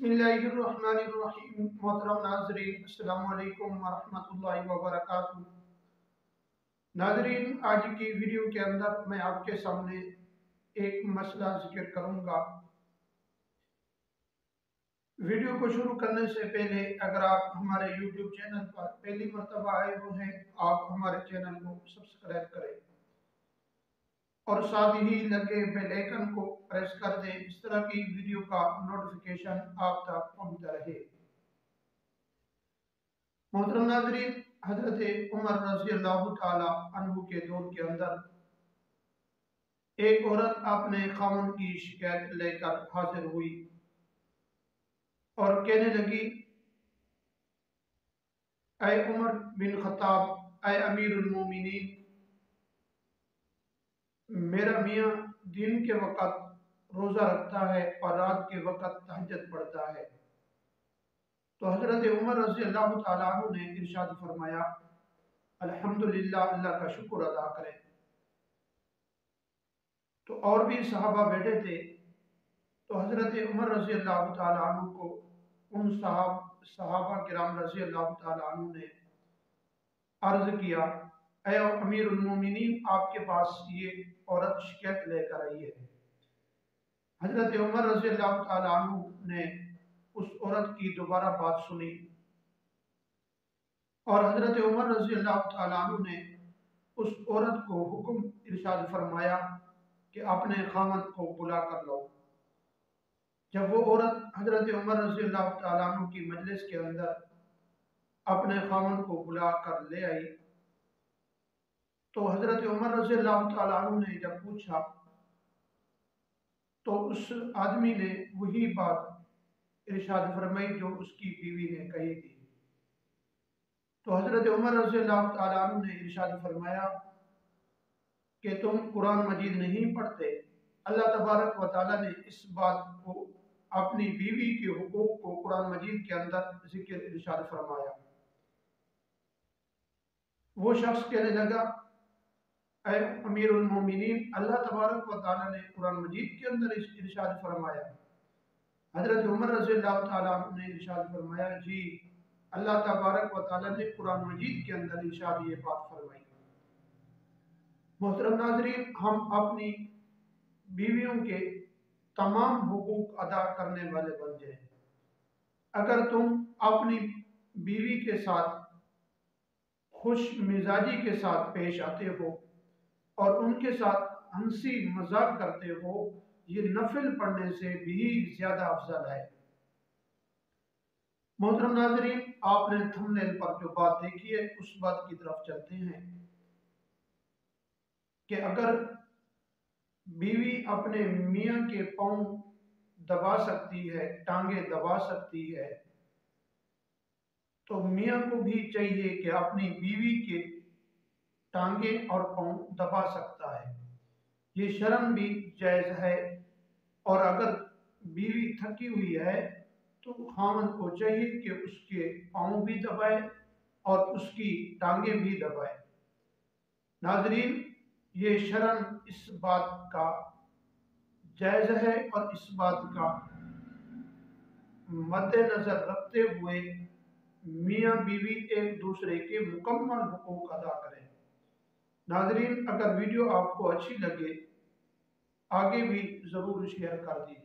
मोहतरम नाजरीन नाजरीन आज की वीडियो के अंदर मैं आपके सामने एक मसला ज़िक्र करूँगा। वीडियो को शुरू करने से पहले अगर आप हमारे यूट्यूब चैनल पर पहली मरतबा आए हुए हैं, आप हमारे चैनल को सब्सक्राइब करें। और साथ ही लगे बेल को प्रेस कर दें। इस तरह की वीडियो का नोटिफिकेशन आप तक पहुँचता रहे। मोहतरम नाजरीन, हज़रत उमर रज़ी अल्लाह के दौर के अंदर एक औरत अपने खामन की शिकायत लेकर हाजिर हुई और कहने लगी अय उमर बिन खताब अय अमीर उलमोमिनीन मेरा मियाँ दिन के वक़्त रोज़ा रखता है और रात के वक़्त तहजत पढ़ता है। तो हज़रत उमर रज़ी अल्लाह तु ने इरशाद फरमाया, अल्हम्दुलिल्लाह, अल्लाह का शुक्र अदा करें। तो और भी सहाबा बैठे थे। तो हज़रत उमर रज़ी अल्लाह तु को उन साहब सहाबा कराम रज़ी अल्लाह तु ने अर्ज़ किया अमीर उलमोमिनीन आपके पास ये औरत शिकायत लेकर आई है। हज़रत उमर रज़ी अल्लाह ने उस औरत की दोबारा बात सुनी और हज़रत उमर रज़ी अल्लाह ने उस औरत को हुक्म इरशाद फरमाया कि अपने खामद को बुला कर लो जब वो औरत हज़रत उमर रज़ी अल्लाह की मजलिस के अंदर अपने खामन को बुला कर ले आई तो हज़रत उमर रज़ी ने जब पूछा तो उस आदमी ने वही बात इरशाद फरमाई जो उसकी बीवी ने कही थी। तो हज़रत उमर रज़ी ने इरशाद फरमाया कि तुम कुरान मजीद नहीं पढ़ते। अल्लाह तबारक व ताली ने इस बात को अपनी बीवी के हकूक़ को कुरान मजीद के अंदर ज़िक्र इरशाद फरमाया। वो शख्स कहने लगा अमीर अल्लाह तबारक व ताला ने कुरान मजीद के अंदर फरमाया। हज़रत उमर रज़ी ने फरमाया, जी, अल्लाह तबारक व ताला ने कुरान मजीद के अंदर ये बात फरमाई। मोहतरम नाजरीन, हम अपनी बीवियों के तमाम हुकूक अदा करने वाले बन जाए। अगर तुम अपनी बीवी के साथ, खुश मिजाजी के साथ पेश आते हो और उनके साथ हँसी मज़ाक करते हो, ये नफिल पढ़ने से भी ज़्यादा अफजल है। मोहतरम नाजरीन, आपने थंबनेल पर जो बात देखी है, उस बात की तरफ़ चलते हैं कि अगर बीवी अपने मियाँ के पाँव दबा सकती है, टांगे दबा सकती है तो मियाँ को भी चाहिए कि अपनी बीवी के टांगे और पाँव दबा सकता है। ये शर्म भी जायज़ है। और अगर बीवी थकी हुई है तो खामन को चाहिए कि उसके पाँव भी दबाए और उसकी टांगे भी दबाए। नाजरीन, ये शर्म इस बात का जायज़ है और इस बात का मद्देनज़र रखते हुए मियाँ बीवी एक दूसरे के मुकम्मल हकूक अदा करें। नाजरीन अगर वीडियो आपको अच्छी लगे आगे भी ज़रूर शेयर कर दीजिए।